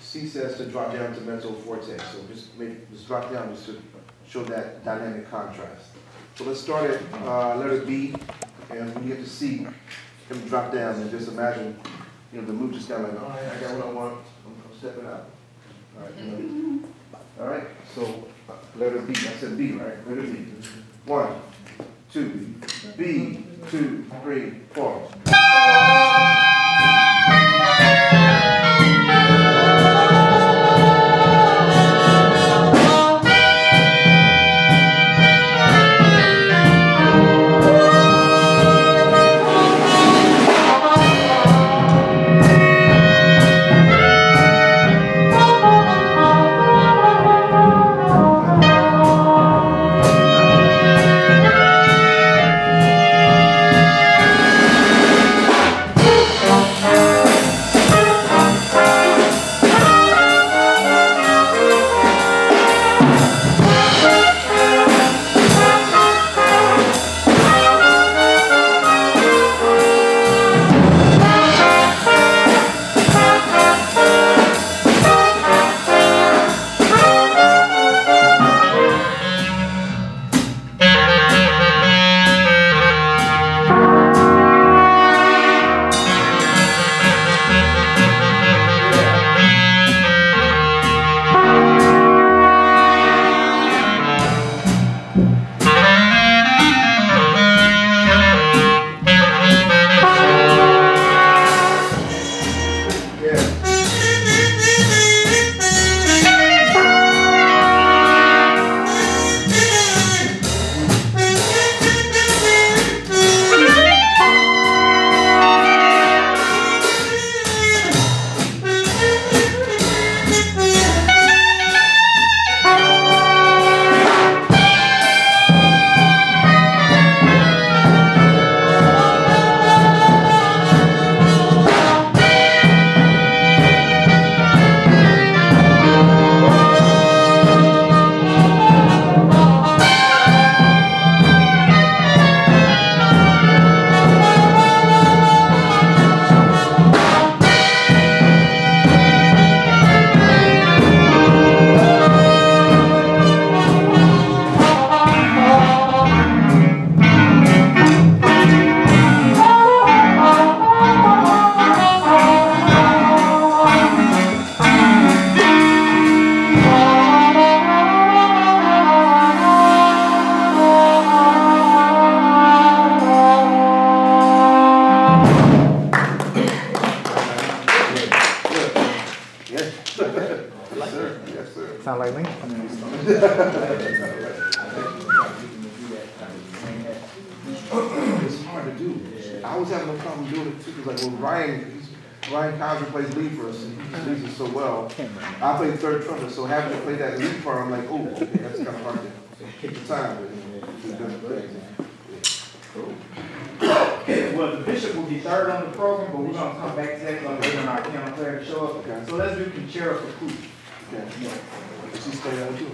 C says to drop down to mezzo forte. So just make, just drop down just to show that dynamic contrast. So let's start at uh, letter B, and when you get to C, him drop down and just imagine, you know, the move just kind of like, all right, I got what I want, I'm, I'm stepping out. All right, you know. all right. So uh, letter B, I said B, right? Letter B. One, two, B, two, three, four. Okay. So let's do Concerto for Cootie. Okay. Yeah. Did she stay on too?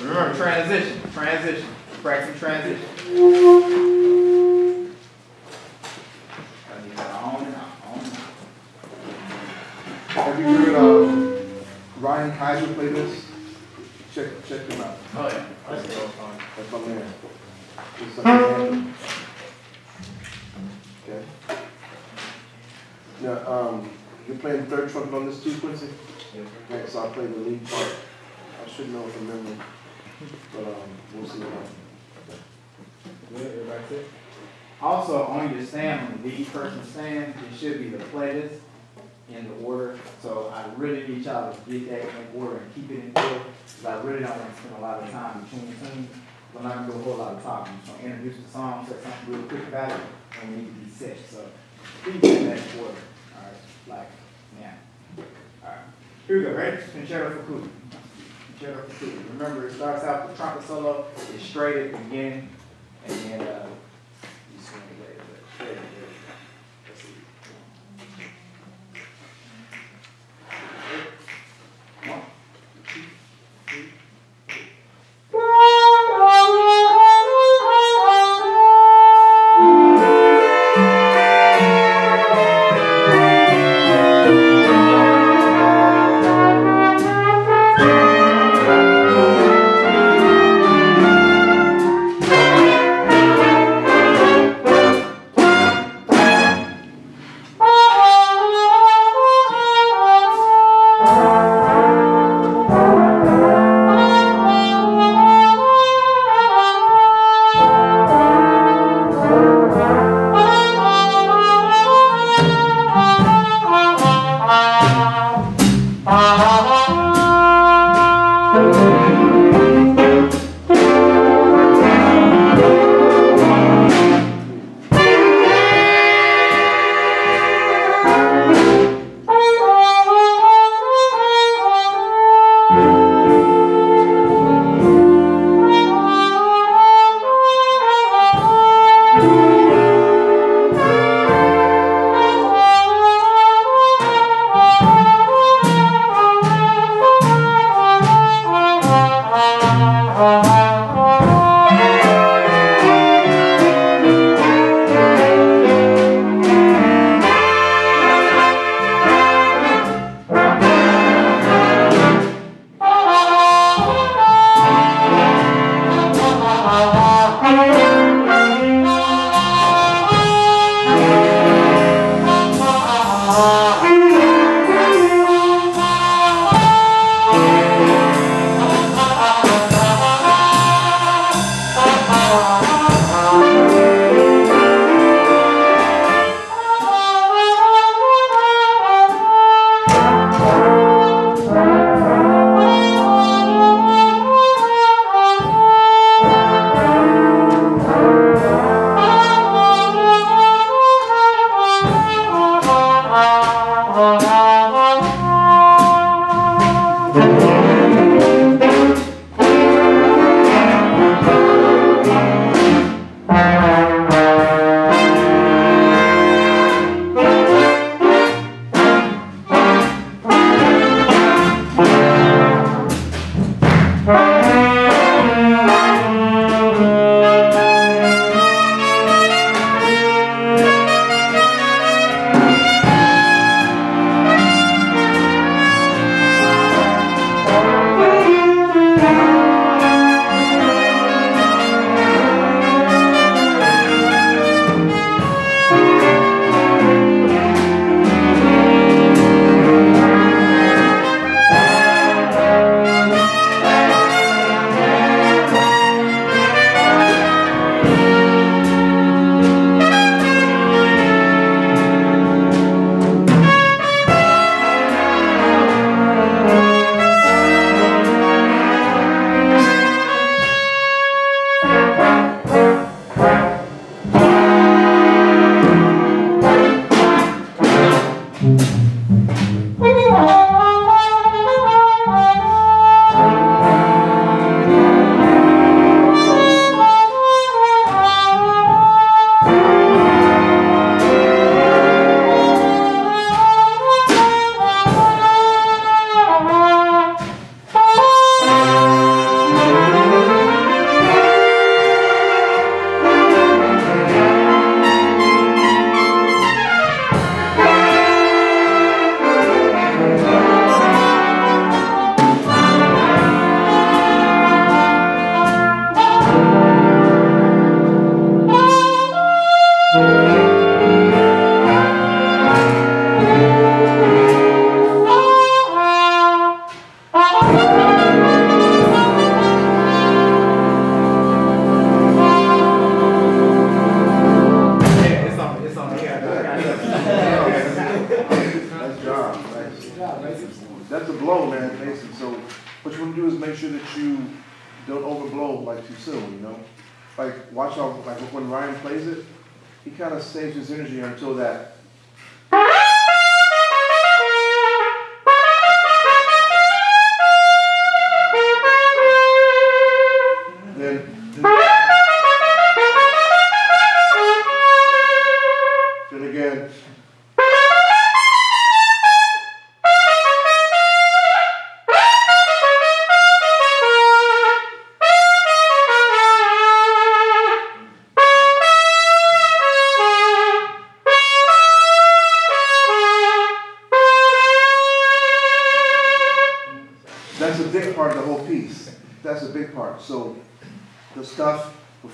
Remember, transition, transition, practice transition. Have you heard of Ryan Kisor play this? Check, check him out. Oh yeah. That's my man. That's my man. playing third trumpet on this too, Quincy? Next, I'll play the lead part. I should know from memory, but um, we'll see what happens. Also, on your stand, the lead person stand, it should be the playlist in the order. So I really need y'all to get that in order and keep it in order, because I really don't want to spend a lot of time between tunes. We're not going to do a whole lot of talking. So introduce the song, say something real quick about it, and we need to be set. So keep it in that order. All right, like. Here we go, right? Concerto for Cootie. Concerto for Cootie. Remember, it starts out with trumpet solo, it's straight at the beginning, and then uh, That's a blow, man, Mason. So what you want to do is make sure that you don't overblow like too soon, you know? Like watch out, like when Ryan plays it, he kind of saves his energy until that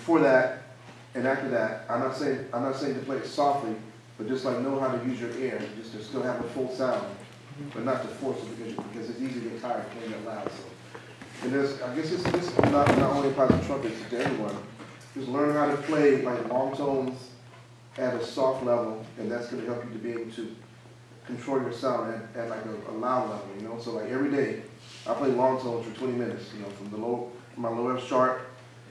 before that and after that, I'm not saying I'm not saying to play it softly, but just like know how to use your ear, just to still have a full sound, but not to force it because because it's easy to get tired playing it loud. So, and this I guess this this not not only applies to trumpets to everyone. Just learn how to play like long tones at a soft level, and that's going to help you to be able to control your sound at, at like a, a loud level. You know, so like every day, I play long tones for 20 minutes. You know, from the low from my low F sharp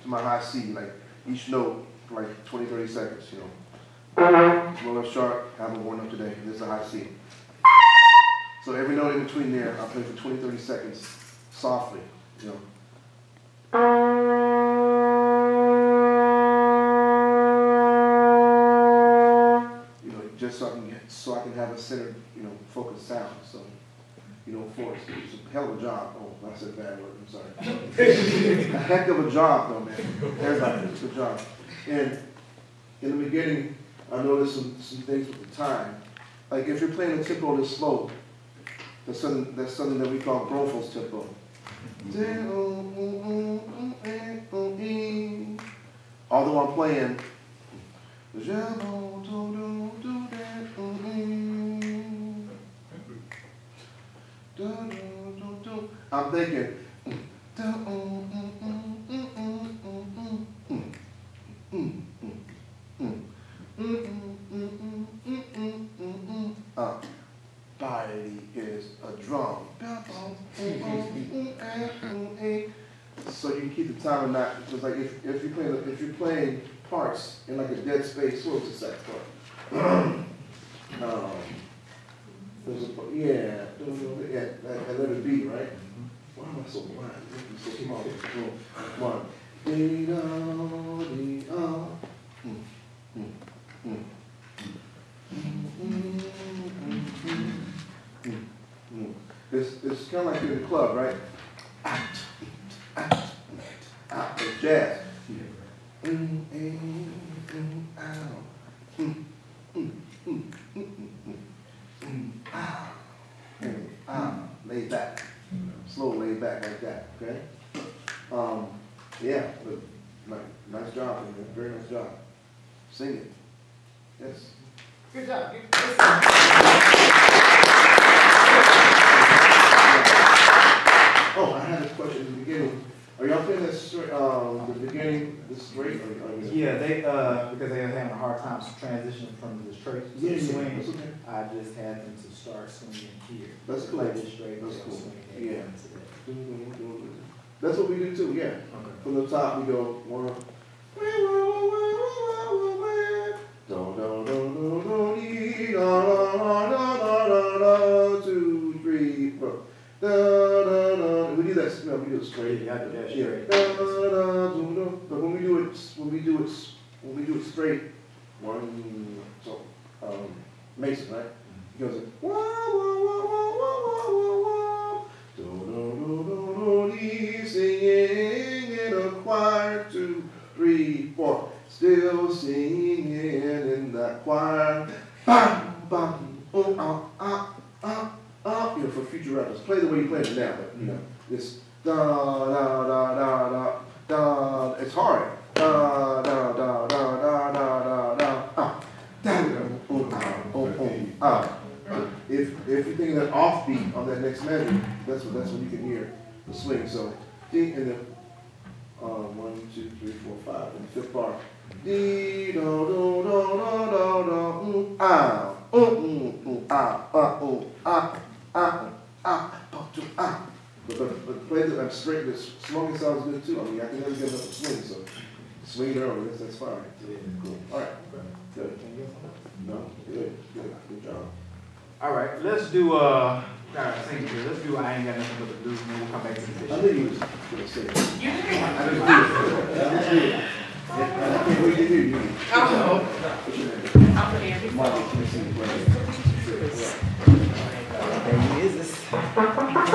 to my high C, like each note for like 20, 30 seconds, you know. Mm-hmm. Low F sharp, haven't worn up today, this is a high C. So every note in between there, I play for 20, 30 seconds softly, you know. Mm-hmm. You know, just so I can get, so I can have a centered, you know, focused sound. So, you know, for it's a hell of a job. Oh, I said bad word. I'm sorry. a heck of a job, though, man. Everybody, it's a good job. And in the beginning, I noticed some, some things with the time. Like if you're playing a tempo that's slow, that's something, that's something that we call Grofos tempo. Although I'm playing, I'm thinking, uh, body is a drum. So you can keep the time and not, because like if, if you're playing, if you're playing parts in like a dead space, what was the sax part? そう、まあ、そう、まあ、そう、まあ、でらであ、うん、うん、うん。It's, it's kind of like in the club, right? Oh, I had a question in the beginning. Are y'all playing this straight, um, the beginning, this straight, or, or? Yeah, they, uh, because they were having a hard time transitioning from the straight to Yeah, the yeah, swing, that's okay. I just had them to start swinging here. That's cool. Play this straight, That's they'll cool. swing Yeah. into that. That's what we do too, yeah. Okay. From the top, we go one. Da, da, da. We do that, no, we do it straight. That Yeah. straight. Da, da, do, do. But when we do it, when we do it, when we do it straight, one, so, um, Mason, right? He goes, wah, wah, wah, wah, wah, wah, wah, wah. Do, do, do, do, do, dee, singing in a choir, two, three, four. Still singing in that choir. Bam, bam, oh, ah, ah, ah, ah. You know, for future rappers, play the way you play it now, but you know, this da da da da da da. It's hard. Da da da da da da da da. Ah, da da. Oh, ah, oh, oh, ah. If if you think of that offbeat on that next measure, that's what that's when you can hear the swing. So, ding, and then um, one, two, three, four, five, and the fifth bar. Dee do do do do do do mm, ah mm, mm, mm, ah ah mm, ah ah mm, ah ba, do, ah. But, but, but play I'm straight. The swing sounds good too. I mean, I can never get enough of swing, so swing early. That's, that's fine. Yeah. Cool. All right. Good. Can you get some? No. Good. Good. Good job. All right, let's do, uh, all right, thank you. Let's do I Ain't Got Nothing But the Blues, and then we'll come back to the I fish. knew you was gonna say it. I just did. I just did. And I can't wait to hear you. Oh. What's your name? I'll put in. Marty, can you sing it? There he is. This-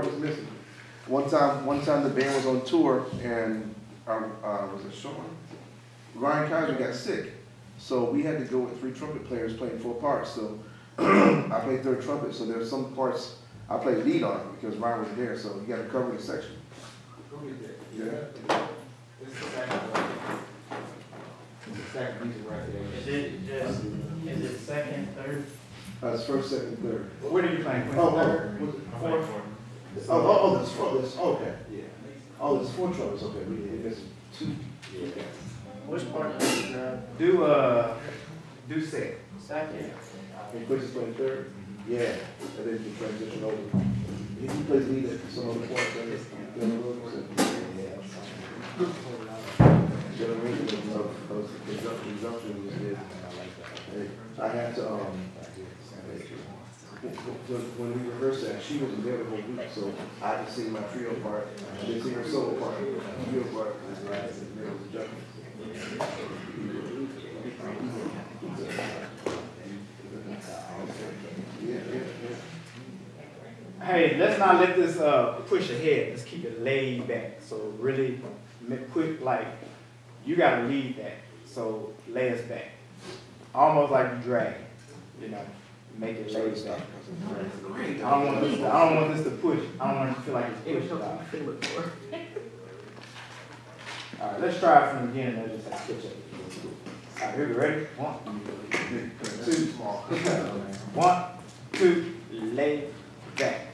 part that's missing. One time, one time the band was on tour and, uh, uh, was it Sean? Ryan Kisor got sick, so we had to go with three trumpet players playing four parts, so I played third trumpet, so there's some parts I played lead on because Ryan was there, so you gotta cover the section. Yeah. Is second one. This is the second music right Is it just, is it second, third? Uh, it's first, second, third. What are you playing? Quincy? Oh, oh, was it four? Oh, oh, oh, there's four, there's, okay. Yeah. Oh, there's four trumpets, okay, we, there's two. Okay. Which part is, uh, Do, uh, do six. second? And Chris is playing third? Yeah, and then you transition over. He he plays lead at some other points, and it's, you know, the arrangement of, of conjunction, conjunction was good. I had to, um, when, we rehearsed that, she wasn't there the whole week, so I to sing my trio part, I didn't sing her solo part, trio part, and was yeah. Hey, let's not let this, uh, push ahead. Let's keep it laid back. So really, quick, like, you gotta lead that. So lay us back. Almost like you drag, you know, make it laid back. I don't want this, to- I don't want this to push. I don't want it to feel like it's pushed out. All right, let's try it from the beginning. Let's just like switch up. All right, here we go. ready? One, two, one, two, lay back.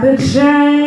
Ain't got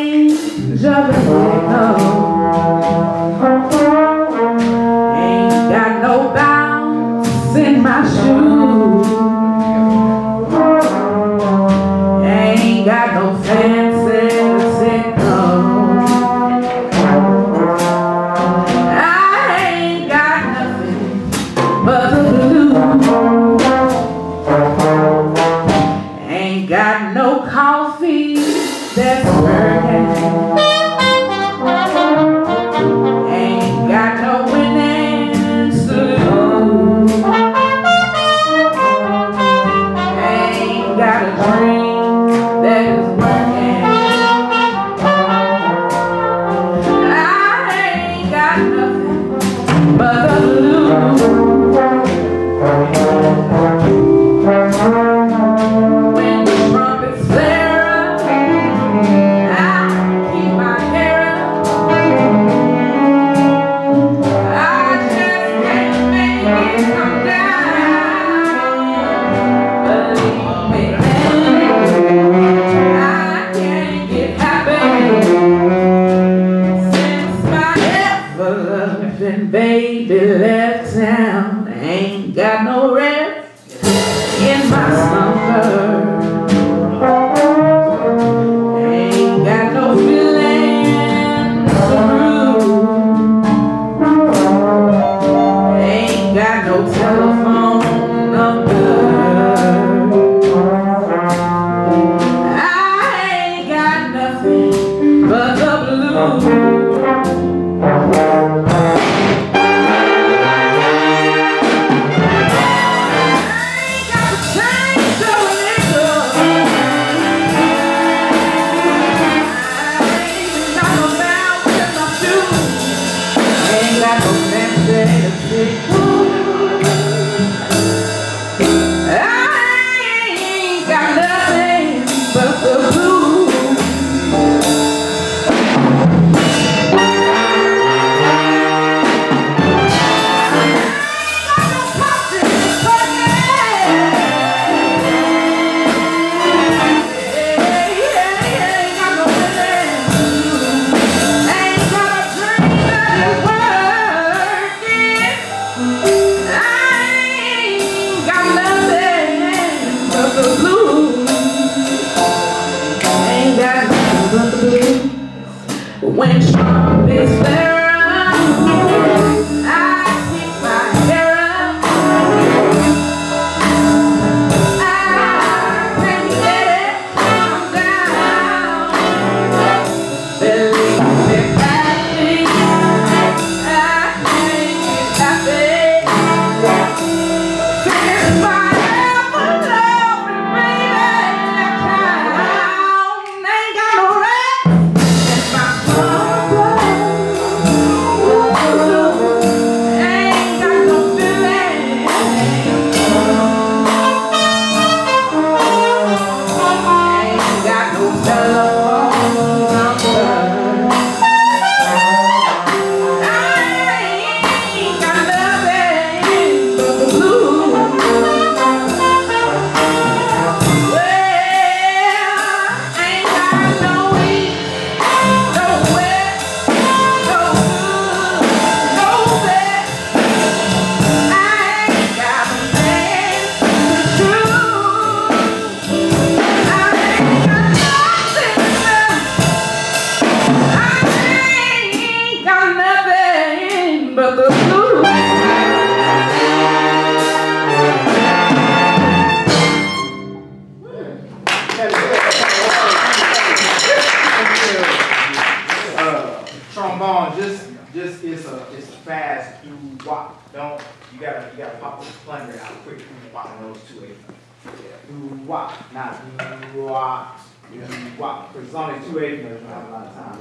only two you don't have a lot of time.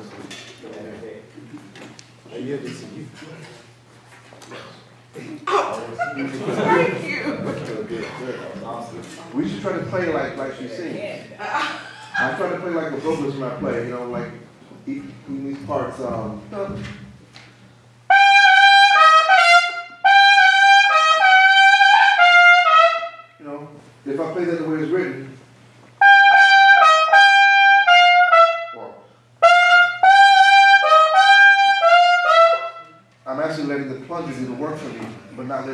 Yeah, okay. Uh, you have to see, you- We should try to play like, like she sings. I try to play like a vocalist when I play, you know, like, in these parts, um. You know, if I play that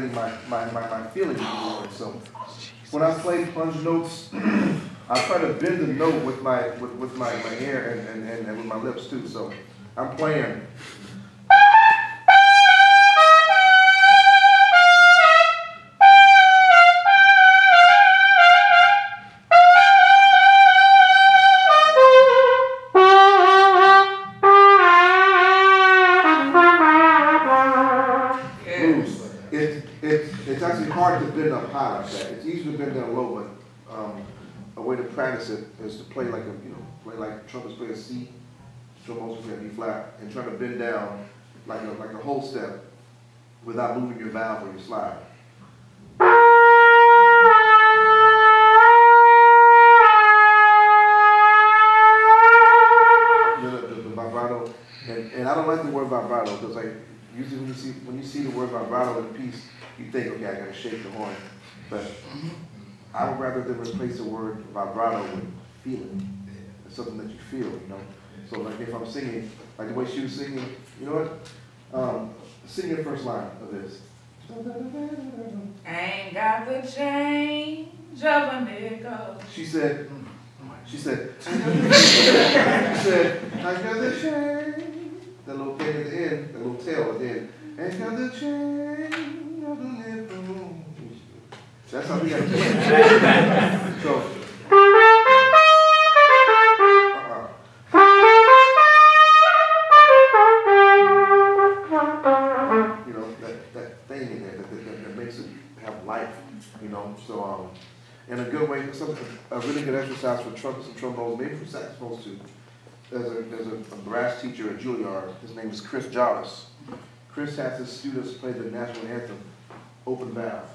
my, my, my, my feelings work, so. When I play plunge notes, I try to bend the note with my, with, with my, my hair and, and, and, and with my lips too, so I'm playing. Down low, but, um, a way to practice it is to play like a, you know, play like trumpets play a C, trombones play a B flat, and try to bend down like a, like a whole step without moving your valve or your slide. The, vibrato, and, and I don't like the word vibrato, because like, usually when you see, when you see the word vibrato in a piece, you think, okay, I gotta shake the horn. But I would rather than replace the word vibrato with feeling. It's something that you feel, you know? So like if I'm singing, like the way she was singing, you know what? Um, Sing your first line of this. Ain't got the change of a nickel. She said, she said, she said, I got the chain. The little thing at the end, the little tail at the end. Ain't got the chain of the nickel. That's how we got to play. So. You know, that, that thing in there that, that, that makes it have life, you know, so, um, and a good way, some, a really good exercise for trumpets and trombones, maybe for saxophones too. There's a, there's a, a brass teacher at Juilliard, his name is Chris Jarvis. Chris has his students play the national anthem, open valve.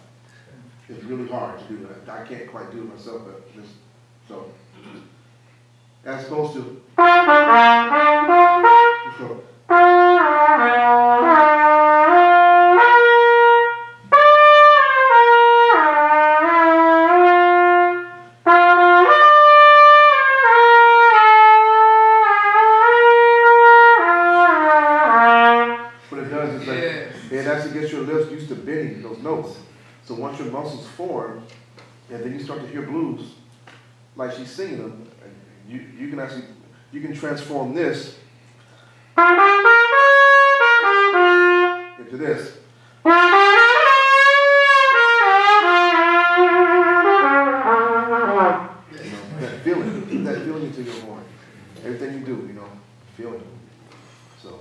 It's really hard to do that, I can't quite do it myself, but just, so. As opposed to. So, like she's singing them, you, you can actually, you can transform this into this. You know, that feeling, that feeling into your horn. Everything you do, you know, feel it. So,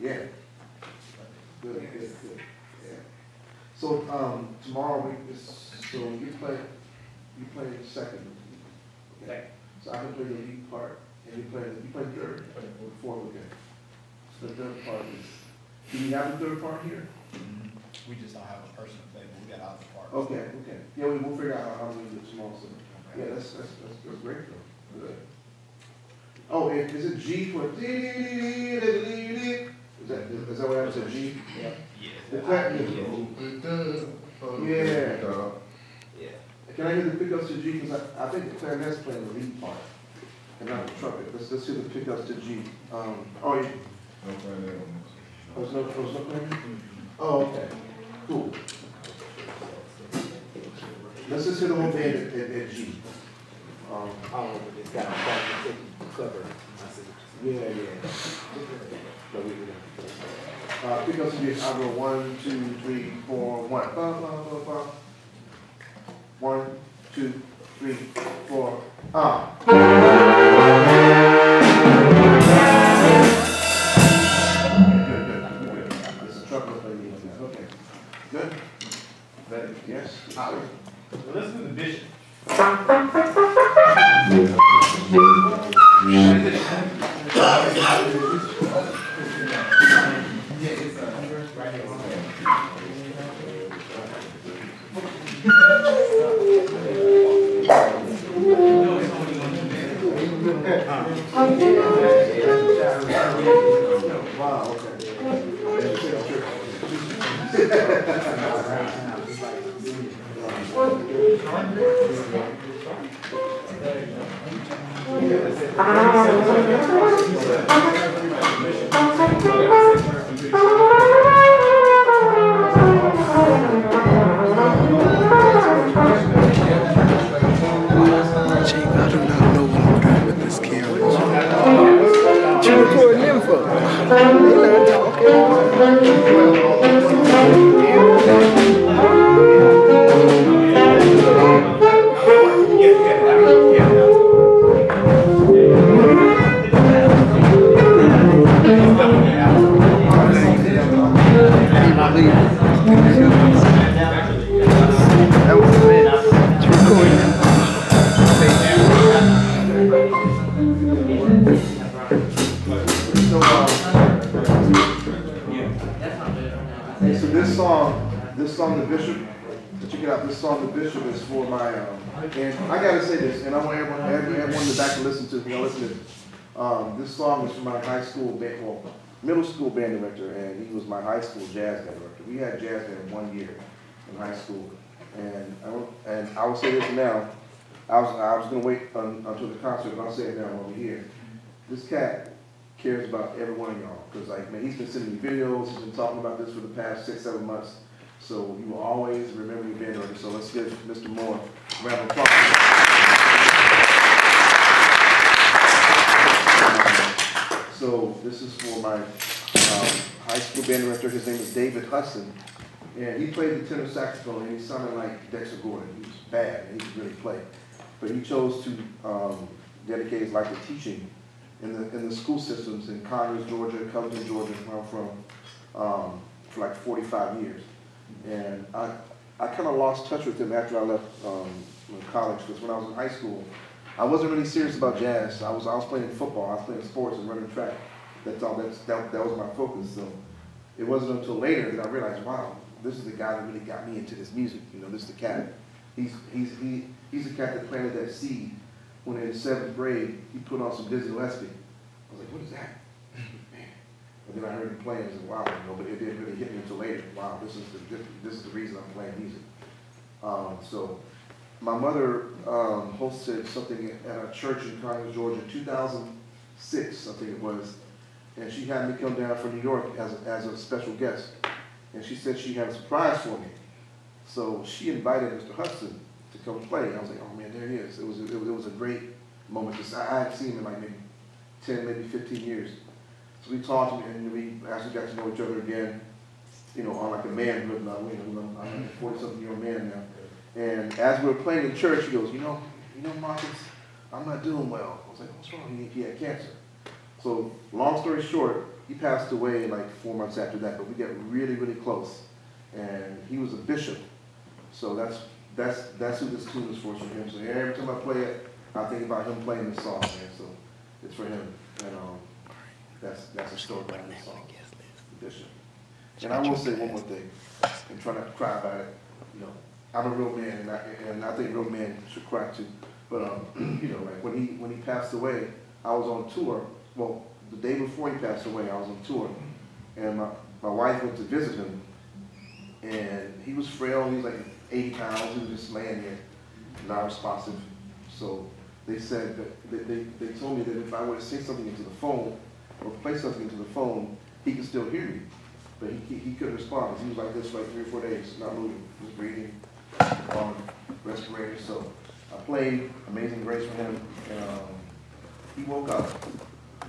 yeah. Good, good, good, yeah. So, um, tomorrow we, so you play, you play second. Okay. So I can play the lead part, and you play, you play third, or fourth, okay. So the third part is, do you have a third part here? Mm-hmm. We just don't have a person to play, but we got other parts. Okay, okay. Yeah, we will figure out how, how we do it tomorrow, so, yeah, that's, that's, that's, that's great, though. Good. Oh, and is it G for? Is that, is that what happens at G? The clap- Yeah. Can I hear the pickups to G, because I, I think the clarinet's playing the lead part, and not the trumpet, let's, let's hear the pickups to G. Um, oh, you, oh, there's no, there's no clarinet? Oh, okay, cool. Let's just hear the whole band at, at, at G. Um, I don't know, but it's got a quite cover. I see yeah, yeah. So we, we- uh, pickups to G, I go one, two, three, four, one, ba, ba, ba, ba. Two, three, four, ah. Talking. That will say this now, I was, I was gonna wait un- until the concert, but I'll say it now over here. This cat cares about every one of y'all. Because like, man, he's been sending me videos, he's been talking about this for the past six, seven months. So you will always remember your band order. So let's give Mr. Moore a round of applause. So this is for my um, high school band director. His name is David Hudson. And he played the tenor saxophone and he sounded like Dexter Gordon. He was bad he could really play. But he chose to um, dedicate his life to teaching in the, in the school systems in Conyers, Georgia, Covington, Georgia, where I'm from, um, for like 45 years. And I, I kind of lost touch with him after I left um, college because when I was in high school, I wasn't really serious about jazz. I was, I was playing football, I was playing sports and running track. That's all, that's, that, that was my focus. So it wasn't until later that I realized, wow, this is the guy that really got me into this music. You know, this is the cat. He's, he's, he, he's the cat that planted that seed when in seventh grade, he put on some Dizzy Gillespie. I was like, what is that? Man. And then I heard him playing, I said, wow, you know, but it didn't really hit me until later. Wow, this is the, this is the reason I'm playing music. Um, so my mother um, hosted something at a church in Conyers, Georgia, 2006, I think it was. And she had me come down from New York as a, as a special guest. And she said she had a surprise for me. So she invited Mr. Hudson to come play. I was like, oh man, there he is. It was a, it was, it was a great moment. I I hadn't seen him in like maybe 10, maybe 15 years. So we talked and we actually got to know each other again, you know, on like a manhood uh, level. You know, I'm I'm a 40 something year old man now. And as we were playing in church, he goes, you know, you know, Marcus, I'm not doing well. I was like, what's wrong? He, he had cancer. So long story short, he passed away like four months after that, but we got really, really close. And he was a bishop. So that's that's that's who this tune is for, for him. So every time I play it, I think about him playing this song, man. So it's for him. And um, that's that's a story behind this song. The Bishop. And I will say one more thing, and try not to cry about it. You know, I'm a real man, and I, and I think real men should cry too. But um, you know, like when he when he passed away, I was on tour. Well, the day before he passed away, I was on tour, and my my wife went to visit him, and he was frail. He was like 80 pounds. He was just laying there, not responsive. So they said that they, they, they told me that if I were to say something into the phone or play something into the phone, he could still hear me. But he, he, he couldn't respond because he was like this for like three or four days, not moving, just breathing on respirator. So I played Amazing Grace for him, and um, he woke up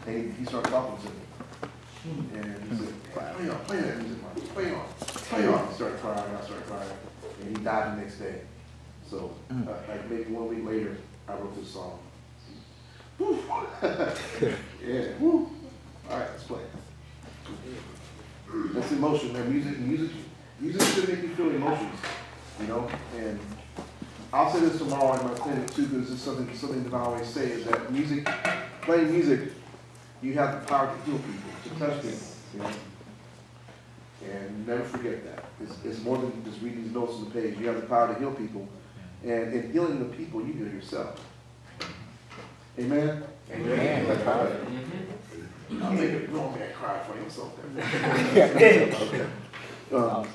and he, started talking to me. And he said, play on, play that music, Marcus, play on, play on. He started crying, I started crying, and he died the next day. So, uh, like maybe one week later, I wrote this song. Yeah, whew. All right, let's play. That's emotion, man. Music, music, music should make you feel emotions, you know. And I'll say this tomorrow in my clinic too, because it's something, something that I always say is that music, playing music, you have the power to heal people, to touch people, you know. And never forget that. It's, it's more than just reading these notes on the page. You have the power to heal people. And in healing the people, you heal yourself. Amen? Amen. I'll make a grown man cry for himself. Um,